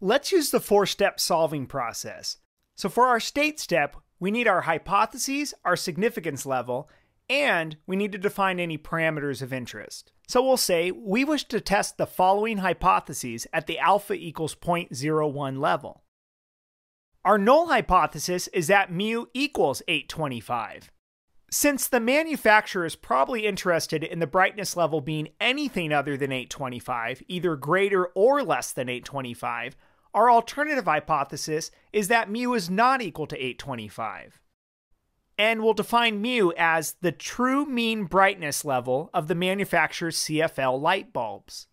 Let's use the four step solving process. So, for our state step, we need our hypotheses, our significance level, and we need to define any parameters of interest. So we'll say we wish to test the following hypotheses at the alpha equals 0.01 level. Our null hypothesis is that mu equals 825. Since the manufacturer is probably interested in the brightness level being anything other than 825, either greater or less than 825, our alternative hypothesis is that mu is not equal to 825 and we'll define mu as the true mean brightness level of the manufacturer's CFL light bulbs.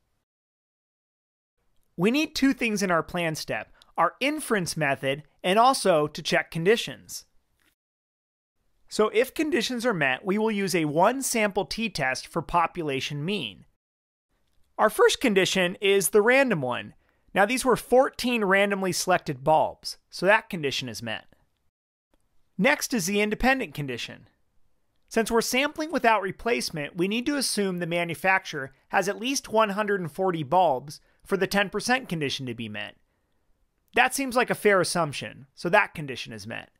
We need two things in our plan step our inference method and also to check conditions. So, if conditions are met, we will use a one sample t test for population mean. Our first condition is the random one. Now, these were 14 randomly selected bulbs, so that condition is met. Next is the independent condition. Since we're sampling without replacement, we need to assume the manufacturer has at least 140 bulbs for the 10% condition to be met. That seems like a fair assumption, so that condition is met.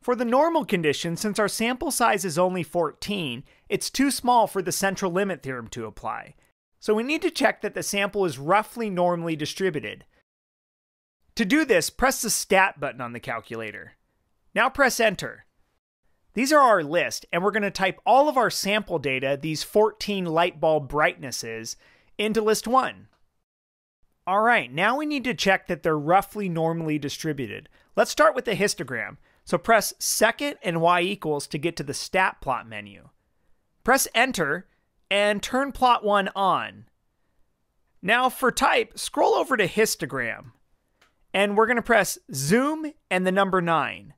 For the normal condition, since our sample size is only 14, it's too small for the central limit theorem to apply. So we need to check that the sample is roughly normally distributed. To do this, press the Stat button on the calculator. Now press Enter. These are our list, and we're going to type all of our sample data, these 14 light bulb brightnesses, into list 1. All right, now we need to check that they're roughly normally distributed. Let's start with the histogram. So press second and y equals to get to the stat plot menu. Press enter and turn plot 1 on. Now for type, scroll over to histogram. And we're going to press zoom and the number 9.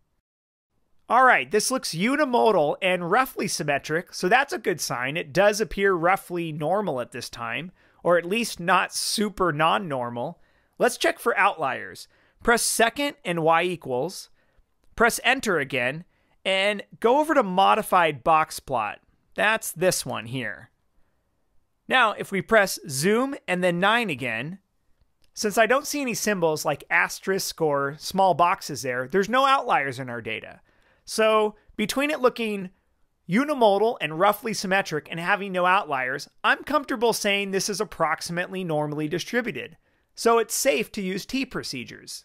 All right, this looks unimodal and roughly symmetric, so that's a good sign. It does appear roughly normal at this time, or at least not super non normal. Let's check for outliers. Press second and y equals, press enter again, and go over to modified box plot. That's this one here. Now, if we press zoom and then 9 again, since I don't see any symbols like asterisk or small boxes there, there's no outliers in our data. So between it looking unimodal and roughly symmetric and having no outliers, I'm comfortable saying this is approximately normally distributed. So it's safe to use T procedures.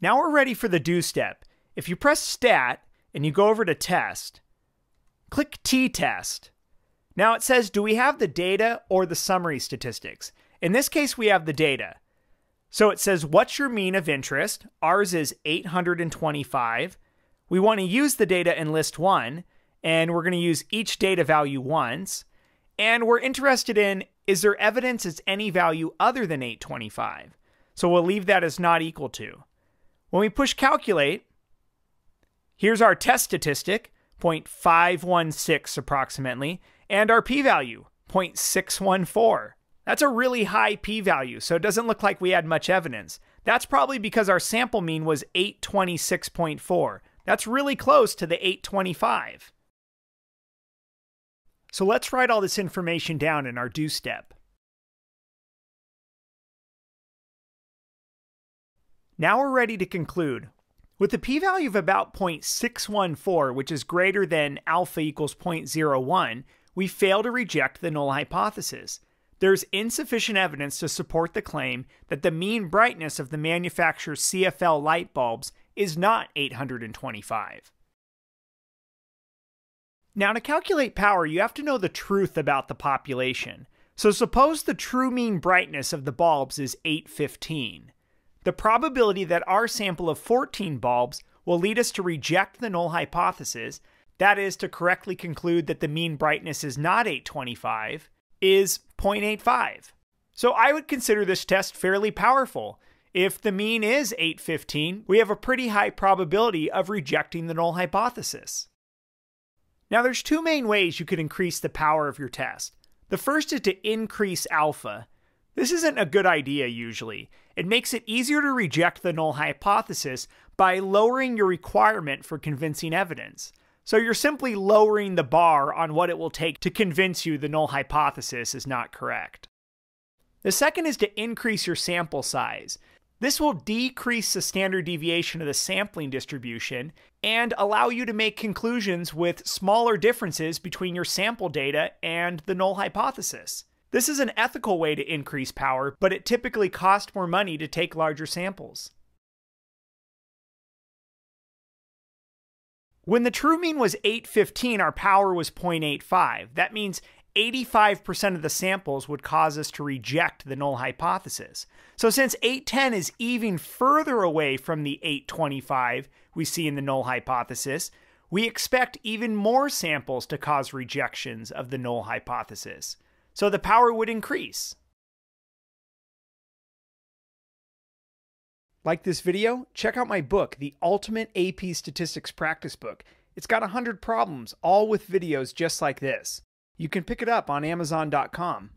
Now we're ready for the do step. If you press stat and you go over to test, click T test. Now it says, do we have the data or the summary statistics? In this case, we have the data. So it says, What's your mean of interest? Ours is 825. We want to use the data in list one, and we're going to use each data value once. And we're interested in is there evidence it's any value other than 825? So we'll leave that as not equal to. When we push calculate, here's our test statistic, 0.516 approximately, and our p value, 0.614. That's a really high p value, so it doesn't look like we had much evidence. That's probably because our sample mean was 826.4. That's really close to the 825. So let's write all this information down in our do step. Now we're ready to conclude. With a p-value of about 0.614, which is greater than alpha equals 0.01, we fail to reject the null hypothesis there's insufficient evidence to support the claim that the mean brightness of the manufacturer's CFL light bulbs is not 825. Now, to calculate power, you have to know the truth about the population. So, suppose the true mean brightness of the bulbs is 815. The probability that our sample of 14 bulbs will lead us to reject the null hypothesis, that is, to correctly conclude that the mean brightness is not 825, is 0.85. So I would consider this test fairly powerful. If the mean is 815, we have a pretty high probability of rejecting the null hypothesis. Now there's two main ways you could increase the power of your test. The first is to increase alpha. This isn't a good idea usually. It makes it easier to reject the null hypothesis by lowering your requirement for convincing evidence. So you're simply lowering the bar on what it will take to convince you the null hypothesis is not correct. The second is to increase your sample size. This will decrease the standard deviation of the sampling distribution and allow you to make conclusions with smaller differences between your sample data and the null hypothesis. This is an ethical way to increase power, but it typically costs more money to take larger samples. When the true mean was 815, our power was 0.85. That means 85% of the samples would cause us to reject the null hypothesis. So since 810 is even further away from the 825 we see in the null hypothesis, we expect even more samples to cause rejections of the null hypothesis. So the power would increase. Like this video? Check out my book, The Ultimate AP Statistics Practice Book. It's got 100 problems, all with videos just like this. You can pick it up on Amazon.com.